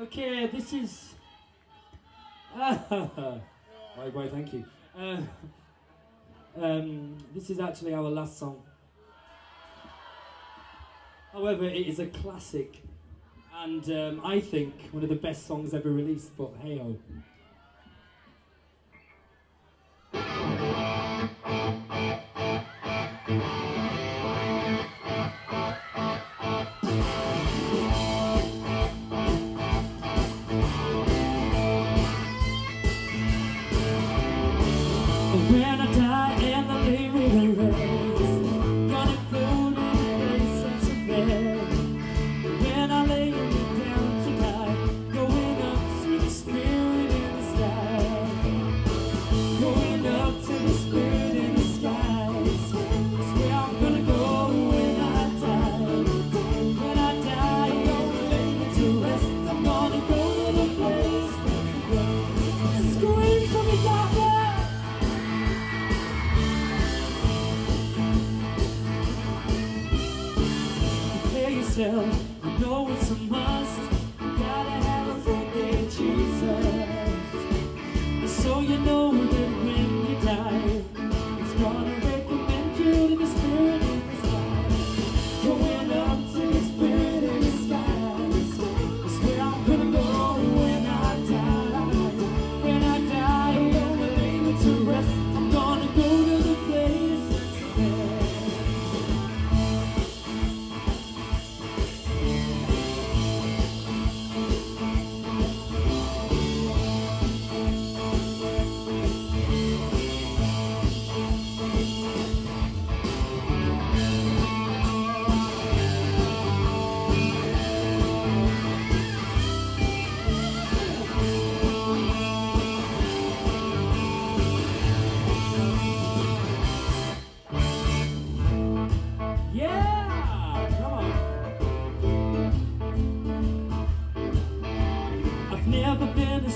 Okay, this is. Ah, right, right, thank you. Uh, um, this is actually our last song. However, it is a classic, and um, I think one of the best songs ever released. But hey oh. yourself. You know it's a must. Gotta have a faith in Jesus. So you know that when you die, it's gonna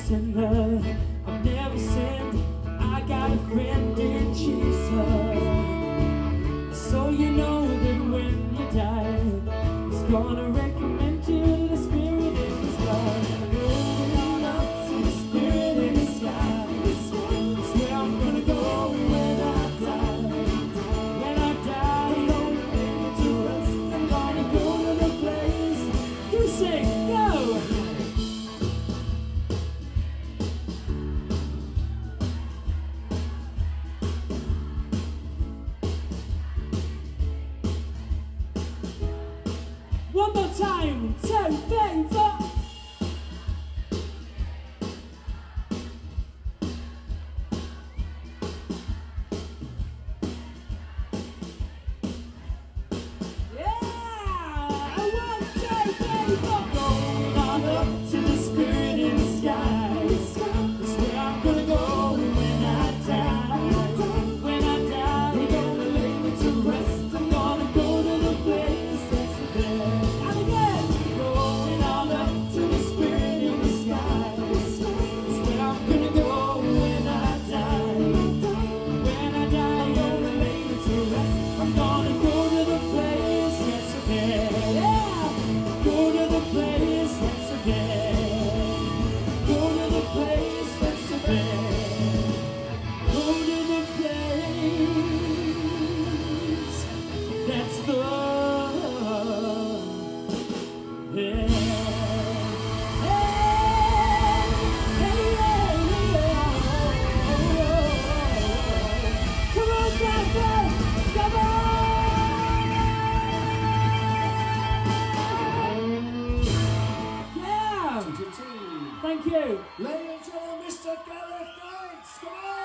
sinner. I've never sinned. I got a friend in Jesus. So you know that when you die, it's gonna. One more time, two, three. Thank you. Ladies and gentlemen, Mr. Gareth Gates. Come on.